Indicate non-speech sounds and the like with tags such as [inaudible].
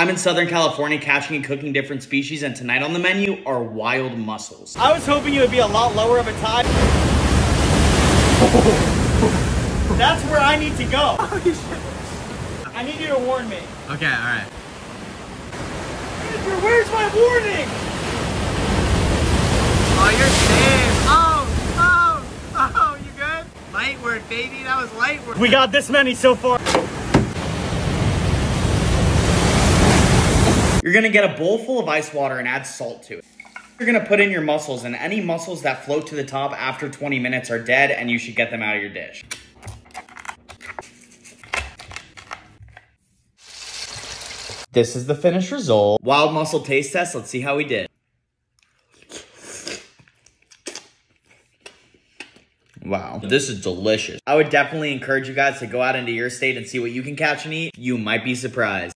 I'm in Southern California catching and cooking different species, and tonight on the menu are wild mussels. I was hoping it would be a lot lower of a tide. That's where I need to go. [laughs] Oh, I need you to warn me. Okay, all right. Andrew, where's my warning? Oh, you're safe. Oh, oh, oh, you good? Light work, baby. That was light work. We got this many so far. You're gonna get a bowl full of ice water and add salt to it. You're gonna put in your mussels, and any mussels that float to the top after 20 minutes are dead, and you should get them out of your dish. This is the finished result. Wild mussel taste test. Let's see how we did. Wow, this is delicious. I would definitely encourage you guys to go out into your state and see what you can catch and eat. You might be surprised.